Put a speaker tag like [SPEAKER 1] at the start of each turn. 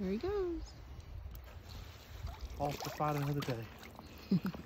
[SPEAKER 1] There he goes.
[SPEAKER 2] Off to fight another day.